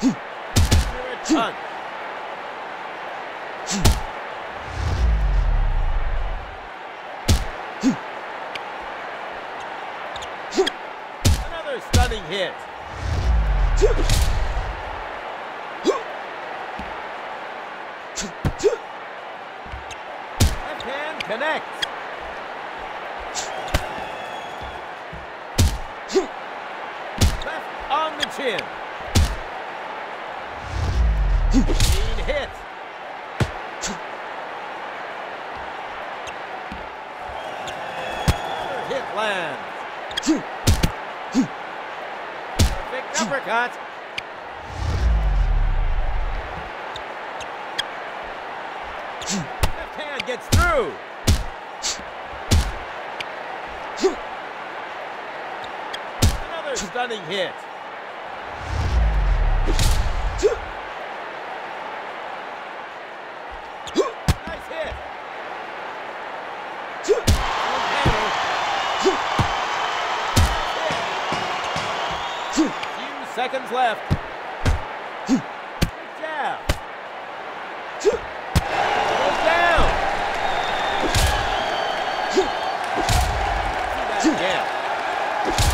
Punch. Another stunning hit. Left hand connects. Left on the chin. Clean hit. Another hit lands. Perfect uppercut. Left hand gets through. Another stunning hit. Seconds left. Goes down. See that.